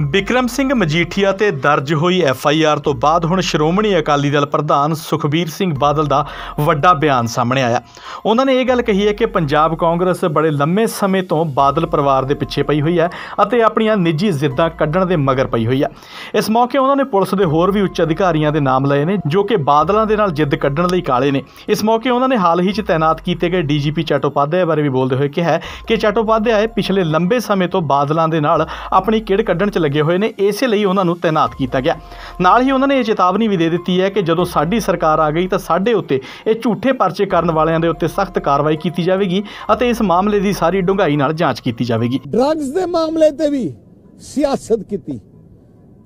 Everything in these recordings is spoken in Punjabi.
ਬਿਕਰਮ ਸਿੰਘ ਮਜੀਠੀਆ ਤੇ ਦਰਜ ਹੋਈ ਐਫ ਆਈ ਆਰ ਤੋਂ ਬਾਅਦ ਹੁਣ ਸ਼੍ਰੋਮਣੀ ਅਕਾਲੀ ਦਲ ਪ੍ਰਧਾਨ ਸੁਖਬੀਰ ਸਿੰਘ ਬਾਦਲ ਦਾ ਵੱਡਾ ਬਿਆਨ ਸਾਹਮਣੇ ਆਇਆ। ਉਹਨਾਂ ਨੇ ਇਹ ਗੱਲ ਕਹੀ ਹੈ ਕਿ ਪੰਜਾਬ ਕਾਂਗਰਸ ਬੜੇ ਲੰਮੇ ਸਮੇਂ ਤੋਂ ਬਾਦਲ ਪਰਿਵਾਰ ਦੇ ਪਿੱਛੇ ਪਈ ਹੋਈ ਹੈ ਅਤੇ ਆਪਣੀਆਂ ਨਿੱਜੀ ਜ਼ਿੱਦਾਂ ਕੱਢਣ ਦੇ ਮਗਰ ਪਈ ਹੋਈ ਹੈ। ਇਸ ਮੌਕੇ ਉਹਨਾਂ ਨੇ ਪੁਲਿਸ ਦੇ ਹੋਰ ਵੀ ਉੱਚ ਅਧਿਕਾਰੀਆਂ ਦੇ ਨਾਮ ਲਏ ਨੇ, ਜੋ ਕਿ ਬਾਦਲਾਂ ਦੇ ਨਾਲ ਜਿੱਦ ਕੱਢਣ ਲਈ ਕਾਲੇ ਨੇ। ਇਸ ਮੌਕੇ ਉਹਨਾਂ ਨੇ ਹਾਲ ਹੀ 'ਚ ਤਾਇਨਾਤ ਕੀਤੇ ਗਏ ਡੀਜੀਪੀ ਚਟੋਪਾਧਿਆਏ ਬਾਰੇ ਵੀ ਬੋਲਦੇ ਹੋਏ ਕਿਹਾ ਕਿ ਚਟੋਪਾਧਿਆਏ ਪਿਛਲੇ ਲੰਬੇ ਸਮੇਂ ਤੋਂ ਬਾਦਲਾਂ ਦੇ ਨਾਲ ਆਪਣੀ ਕਿੜ ਕੱਢਣ 'ਚ ਲੱਗੇ ਹੋਏ ਨੇ, ਇਸੇ ਲਈ ਉਹਨਾਂ ਨੂੰ ਤਾਇਨਾਤ ਕੀਤਾ ਗਿਆ। ਨਾਲ ਹੀ ਉਹਨਾਂ ਨੇ ਇਹ ਚੇਤਾਵਨੀ ਵੀ ਦੇ ਦਿੱਤੀ ਹੈ ਕਿ ਜਦੋਂ ਸਾਡੀ ਸਰਕਾਰ ਆ ਗਈ ਤਾਂ ਸਾਡੇ ਉੱਤੇ ਇਹ ਝੂਠੇ ਪਰਚੇ ਕਰਨ ਵਾਲਿਆਂ ਦੇ ਉੱਤੇ ਸਖਤ ਕਾਰਵਾਈ ਕੀਤੀ ਜਾਵੇਗੀ ਅਤੇ ਇਸ ਮਾਮਲੇ ਦੀ ਸਾਰੀ ਡੂੰਘਾਈ ਨਾਲ ਜਾਂਚ ਕੀਤੀ ਜਾਵੇਗੀ। ਡਰੱਗਸ ਦੇ ਮਾਮਲੇ ਤੇ ਵੀ ਸਿਆਸਤ ਕੀਤੀ।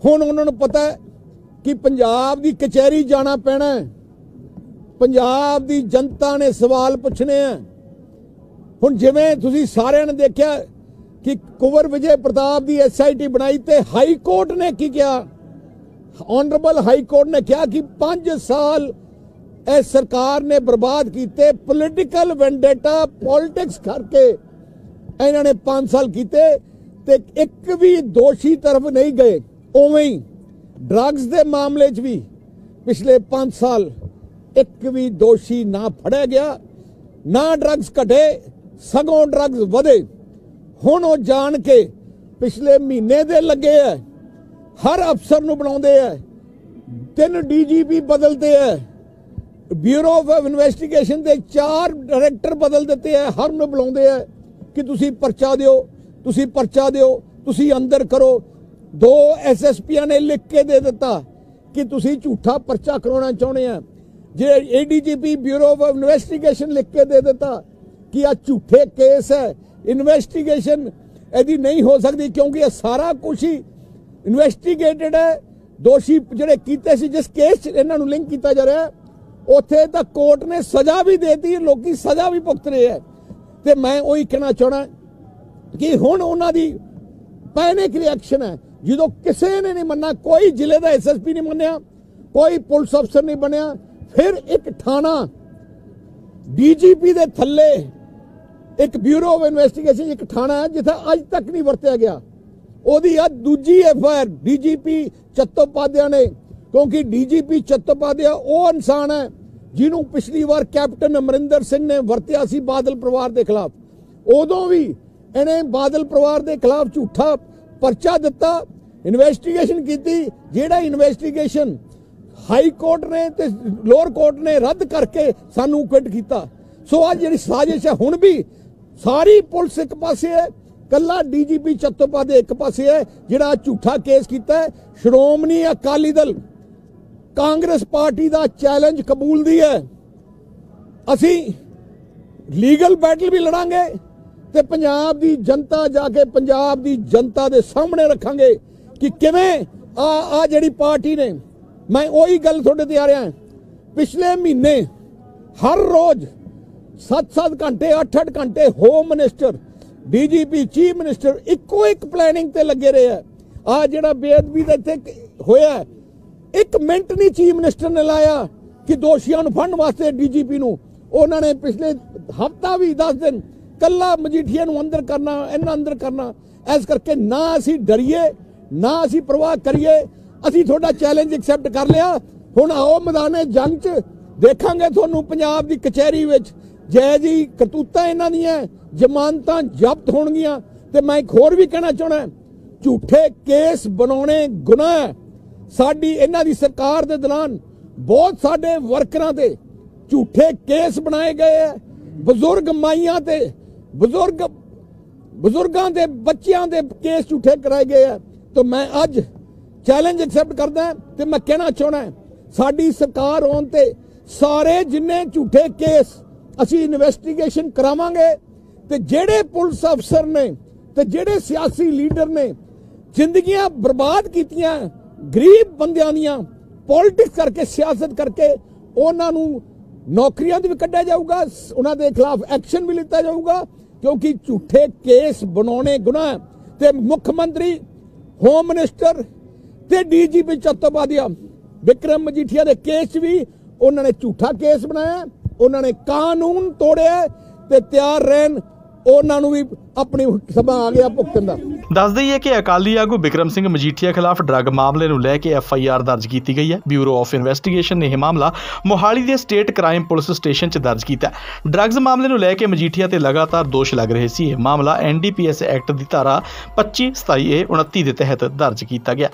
ਹੁਣ ਉਹਨਾਂ ਨੂੰ ਪਤਾ ਹੈ ਕਿ ਪੰਜਾਬ ਦੀ ਕਚਹਿਰੀ ਜਾਣਾ ਪੈਣਾ ਹੈ। ਪੰਜਾਬ ਦੀ ਜਨਤਾ ਨੇ ਸਵਾਲ ਪੁੱਛਣੇ ਆ ਹੁਣ ਜਿਵੇਂ ਤੁਸੀਂ ਸਾਰਿਆਂ ਨੇ ਦੇਖਿਆ ਕਿ ਕੁਵਰ ਵਿਜੇ ਪ੍ਰਤਾਪ ਦੀ ਐਸਆਈਟੀ ਬਣਾਈ ਤੇ ਹਾਈ ਕੋਰਟ ਨੇ ਕੀ ਕਿਹਾ? ਆਨਰੇਬਲ ਹਾਈ ਕੋਰਟ ਨੇ ਕਿਹਾ ਕਿ 5 ਸਾਲ ਇਹ ਸਰਕਾਰ ਨੇ ਬਰਬਾਦ ਕੀਤੇ ਪੋਲਿਟੀਕਲ ਵੈਂਡੇਟਾ ਪੋਲਿਟਿਕਸ ਕਰਕੇ। ਇਹਨਾਂ ਨੇ 5 ਸਾਲ ਕੀਤੇ ਤੇ ਇੱਕ ਵੀ ਦੋਸ਼ੀ ਤਰਫ ਨਹੀਂ ਗਏ। ਉਵੇਂ ਹੀ ਡਰੱਗਸ ਦੇ ਮਾਮਲੇ 'ਚ ਵੀ ਪਿਛਲੇ 5 ਸਾਲ ਇੱਕ ਵੀ ਦੋਸ਼ੀ ਨਾ ਫੜਿਆ ਗਿਆ, ਨਾ ਡਰੱਗਸ ਘਟੇ, ਸਗੋਂ ਡਰੱਗਸ ਵਧੇ। ਹੁਣ ਉਹ ਜਾਣ ਕੇ ਪਿਛਲੇ ਮਹੀਨੇ ਦੇ ਲੱਗੇ ਐ, ਹਰ ਅਫਸਰ ਨੂੰ ਬਣਾਉਂਦੇ ਐ, ਤਿੰਨ ਡੀਜੀਪੀ ਬਦਲਦੇ ਐ, ਬਿਊਰੋ ਆਫ ਇਨਵੈਸਟੀਗੇਸ਼ਨ ਦੇ ਚਾਰ ਡਾਇਰੈਕਟਰ ਬਦਲ ਦਿੱਤੇ ਐ, ਹਰ ਨੂੰ ਬੁਲਾਉਂਦੇ ਐ ਕਿ ਤੁਸੀਂ ਪਰਚਾ ਦਿਓ, ਤੁਸੀਂ ਪਰਚਾ ਦਿਓ, ਤੁਸੀਂ ਅੰਦਰ ਕਰੋ। ਦੋ ਐਸਐਸਪੀਆਂ ਨੇ ਲਿਖ ਕੇ ਦੇ ਦਿੱਤਾ ਕਿ ਤੁਸੀਂ ਝੂਠਾ ਪਰਚਾ ਕਰਾਉਣਾ ਚਾਹੁੰਦੇ ਆ ਜੇ ਏਡੀਜੀਪੀ ਬਿਊਰੋ ਆਫ ਇਨਵੈਸਟੀਗੇਸ਼ਨ ਲਿਖ ਕੇ ਦੇ ਦਿੱਤਾ ਕਿ ਆ ਝੂਠੇ ਕੇਸ ਹੈ ਇਨਵੈਸਟੀਗੇਸ਼ਨ ਇਹਦੀ ਨਹੀਂ ਹੋ ਸਕਦੀ ਕਿਉਂਕਿ ਇਹ ਸਾਰਾ ਕੁਝ ਹੀ ਇਨਵੈਸਟੀਗੇਟਡ ਹੈ। ਦੋਸ਼ੀ ਜਿਹੜੇ ਕੀਤੇ ਸੀ, ਜਿਸ ਕੇਸ 'ਚ ਇਹਨਾਂ ਨੂੰ ਲਿੰਕ ਕੀਤਾ ਜਾ ਰਿਹਾ, ਉੱਥੇ ਤਾਂ ਕੋਰਟ ਨੇ ਸਜ਼ਾ ਵੀ ਦੇਤੀ, ਲੋਕੀ ਸਜ਼ਾ ਵੀ ਭੁਗਤ ਰਹੇ ਹੈ। ਤੇ ਮੈਂ ਉਹੀ ਕਹਿਣਾ ਚਾਹਣਾ ਕਿ ਹੁਣ ਉਹਨਾਂ ਦੀ ਪੈਨਿਕ ਰਿਐਕਸ਼ਨ ਹੈ। ਜਦੋਂ ਕਿਸੇ ਨੇ ਨਹੀਂ ਮੰਨਣਾ ਕੋਈ ਜ਼ਿਲ੍ਹੇ ਦਾ ਐਸਐਸਪੀ ਨਹੀਂ ਮੰਨਿਆ, ਕੋਈ ਪੁਲਿਸ ਅਫਸਰ ਨਹੀਂ ਬਣਿਆ, ਫਿਰ ਇੱਕ ਥਾਣਾ ਡੀਜੀਪੀ ਦੇ ਥੱਲੇ ਇੱਕ ਬਿਊਰੋ ਆਫ ਇਨਵੈਸਟੀਗੇਸ਼ਨ ਇੱਕ ਥਾਣਾ ਹੈ ਜਿੱਥੇ ਅੱਜ ਤੱਕ ਨਹੀਂ ਵਰਤਿਆ ਗਿਆ। ਉਹਦੀ ਆ ਦੂਜੀ F I R DGP Chattopadhyay ਨੇ, ਕਿਉਂਕਿ ਡੀਜੀਪੀ ਚੱਤੋਪਾਧਿਆ ਉਹ ਇਨਸਾਨ ਹੈ ਜਿਹਨੂੰ ਪਿਛਲੀ ਵਾਰ ਕੈਪਟਨ ਅਮਰਿੰਦਰ ਸਿੰਘ ਨੇ ਵਰਤਿਆ ਸੀ ਬਾਦਲ ਪਰਿਵਾਰ ਦੇ ਖਿਲਾਫ। ਉਦੋਂ ਵੀ ਇਹਨੇ ਬਾਦਲ ਪਰਿਵਾਰ ਦੇ ਖਿਲਾਫ ਝੂਠਾ ਪਰਚਾ ਦਿੱਤਾ, ਇਨਵੈਸਟੀਗੇਸ਼ਨ ਕੀਤੀ, ਜਿਹੜਾ ਇਨਵੈਸਟੀਗੇਸ਼ਨ ਹਾਈ ਕੋਰਟ ਨੇ ਤੇ ਲੋਅਰ ਕੋਰਟ ਨੇ ਰੱਦ ਕਰਕੇ ਸਾਨੂੰ ਕੁਇਟ ਕੀਤਾ। ਸੋ ਆ ਜਿਹੜੀ ਸਾਜ਼ਿਸ਼ ਹੈ, ਹੁਣ ਵੀ ਸਾਰੀ ਪੁਲਿਸ ਇੱਕ ਪਾਸੇ ਹੈ, ਕੱਲਾ ਡੀਜੀਪੀ ਚੱਤੋਪਾਧਿਆ ਇੱਕ ਪਾਸੇ ਹੈ, ਜਿਹੜਾ ਝੂਠਾ ਕੇਸ ਕੀਤਾ ਸ਼੍ਰੋਮਣੀ ਅਕਾਲੀ ਦਲ ਕਾਂਗਰਸ ਪਾਰਟੀ ਦਾ ਚੈਲੰਜ ਕਬੂਲਦੀ ਹੈ। ਅਸੀਂ ਲੀਗਲ ਬੈਟਲ ਵੀ ਲੜਾਂਗੇ ਤੇ ਪੰਜਾਬ ਦੀ ਜਨਤਾ ਜਾ ਕੇ ਪੰਜਾਬ ਦੀ ਜਨਤਾ ਦੇ ਸਾਹਮਣੇ ਰੱਖਾਂਗੇ ਕਿ ਕਿਵੇਂ ਆ ਆ ਜਿਹੜੀ ਪਾਰਟੀ ਨੇ, ਮੈਂ ਉਹੀ ਗੱਲ ਤੁਹਾਡੇ ਤੇ ਆ ਰਿਹਾ ਪਿਛਲੇ ਮਹੀਨੇ ਹਰ ਰੋਜ਼ 7-7 ਘੰਟੇ 8-8 ਘੰਟੇ home minister DGP chief minister ਇੱਕੋ ਇੱਕ ਪਲੈਨਿੰਗ ਤੇ ਲੱਗੇ ਰਹੇ ਆ। ਆ ਜਿਹੜਾ ਬੇਅਦਬੀ ਦਾ ਇੱਥੇ ਹੋਇਆ ਇੱਕ ਮਿੰਟ ਨਹੀਂ ਚੀਫ ਮਿਨਿਸਟਰ ਨੇ ਲਾਇਆ ਕਿ ਦੋਸ਼ੀਆਂ ਨੂੰ ਫੜਨ ਵਾਸਤੇ ਡੀਜੀਪੀ ਨੂੰ। ਉਹਨਾਂ ਨੇ ਪਿਛਲੇ ਹਫਤਾ ਵੀ 10 ਦਿਨ ਕੱਲਾ ਮਜੀਠੀਆ ਨੂੰ ਅੰਦਰ ਕਰਨਾ, ਇਹਨਾਂ ਅੰਦਰ ਕਰਨਾ। ਐਸ ਕਰਕੇ ਨਾ ਅਸੀਂ ਡਰੀਏ, ਨਾ ਅਸੀਂ ਪ੍ਰਵਾਹ ਕਰੀਏ। ਅਸੀਂ ਤੁਹਾਡਾ ਚੈਲੰਜ ਐਕਸੈਪਟ ਕਰ ਲਿਆ। ਹੁਣ ਆਓ ਮੈਦਾਨੇ ਜੰਗ 'ਚ, ਦੇਖਾਂਗੇ ਤੁਹਾਨੂੰ ਪੰਜਾਬ ਦੀ ਕਚਹਿਰੀ ਵਿੱਚ ਜੈ ਜੀ, ਕਰਤੂਤਾਂ ਇਹਨਾਂ ਦੀਆਂ, ਜ਼ਮਾਨਤਾਂ ਜ਼ਬਤ ਹੋਣਗੀਆਂ। ਤੇ ਮੈਂ ਇੱਕ ਹੋਰ ਵੀ ਕਹਿਣਾ ਚਾਹਣਾ ਝੂਠੇ ਕੇਸ ਬਣਾਉਣੇ ਗੁਨਾਹ ਸਾਡੀ ਇਹਨਾਂ ਦੀ ਸਰਕਾਰ ਦੇ ਦੌਰਾਨ ਬਹੁਤ ਸਾਡੇ ਵਰਕਰਾਂ ਤੇ ਝੂਠੇ ਕੇਸ ਬਣਾਏ ਗਏ ਹੈ। ਬਜ਼ੁਰਗ ਮਾਈਆਂ ਤੇ, ਬਜ਼ੁਰਗ, ਬਜ਼ੁਰਗਾਂ ਦੇ ਬੱਚਿਆਂ ਦੇ ਕੇਸ ਝੂਠੇ ਕਰਾਏ ਗਏ ਆ ਤਾਂ ਮੈਂ ਅੱਜ ਚੈਲੰਜ ਐਕਸੈਪਟ ਕਰਦਾ ਤੇ ਮੈਂ ਕਹਿਣਾ ਚਾਹਣਾ ਸਾਡੀ ਸਰਕਾਰ ਹੋਣ ਤੇ ਸਾਰੇ ਜਿੰਨੇ ਝੂਠੇ ਕੇਸ ਅਸੀਂ ਇਨਵੈਸਟੀਗੇਸ਼ਨ ਕਰਾਵਾਂਗੇ ਤੇ ਜਿਹੜੇ ਪੁਲਿਸ ਅਫਸਰ ਨੇ ਤੇ ਜਿਹੜੇ ਸਿਆਸੀ ਲੀਡਰ ਨੇ ਜ਼ਿੰਦਗੀਆਂ ਬਰਬਾਦ ਕੀਤੀਆਂ, ਗਰੀਬ ਬੰਦਿਆਂ ਦੀਆਂ ਪੋਲਿਟਿਕਸ ਕਰਕੇ, ਸਿਆਸਤ ਕਰਕੇ ਉਹਨਾਂ ਨੂੰ ਨੌਕਰੀਆਂ ਤੋਂ ਵੀ ਕੱਢਿਆ ਜਾਊਗਾ, ਉਹਨਾਂ ਦੇ ਖਿਲਾਫ ਐਕਸ਼ਨ ਵੀ ਲਿੱਤਾ ਜਾਊਗਾ, ਕਿਉਂਕਿ ਝੂਠੇ ਕੇਸ ਬਣਾਉਣੇ ਗੁਨਾਹ ਤੇ ਮੁੱਖ ਮੰਤਰੀ ਹੋਮ ਮਿਨਿਸਟਰ ਤੇ ਡੀਜੀਪੀ ਚੱਤੋਪਾਧਿਆ ਵਿਕਰਮ ਮਜੀਠੀਆ ਦੇ ਕੇਸ ਵੀ ਉਹਨਾਂ ਨੇ ਝੂਠਾ ਕੇਸ ਬਣਾਇਆ। ਉਹਨਾਂ ਨੇ ਕਾਨੂੰਨ ਤੋੜਿਆ ਤੇ ਤਿਆਰ ਰਹਿਣ, ਉਹਨਾਂ ਨੂੰ ਵੀ ਆਪਣੀ ਸਮਾਂ ਆ ਗਿਆ ਭੁਗਤਣ ਦਾ। ਦੱਸ ਦਈਏ ਕਿ ਅਕਾਲੀ ਆਗੂ ਬਿਕਰਮ ਸਿੰਘ ਮਜੀਠੀਆ ਖਿਲਾਫ ਡਰੱਗ ਮਾਮਲੇ ਨੂੰ ਲੈ ਕੇ ਐਫ ਆਈ ਆਰ ਦਰਜ ਕੀਤੀ ਗਈ ਹੈ। ਬਿਊਰੋ ਆਫ ਇਨਵੈਸਟੀਗੇਸ਼ਨ ਨੇ ਇਹ ਮਾਮਲਾ ਮੋਹਾਲੀ ਦੇ ਸਟੇਟ ਕ੍ਰਾਈਮ ਪੁਲਿਸ ਸਟੇਸ਼ਨ 'ਚ ਦਰਜ ਕੀਤਾ ਡਰੱਗਸ ਮਾਮਲੇ ਨੂੰ ਲੈ ਕੇ ਮਜੀਠੀਆ ਤੇ ਲਗਾਤਾਰ ਦੋਸ਼ ਲੱਗ ਰਹੇ ਸੀ। ਇਹ ਮਾਮਲਾ ਐਨਡੀਪੀਐਸ ਐਕਟ ਦੀ ਧਾਰਾ 25 27 ਏ 29 ਦੇ ਤਹਿਤ ਦਰਜ ਕੀਤਾ ਗਿਆ।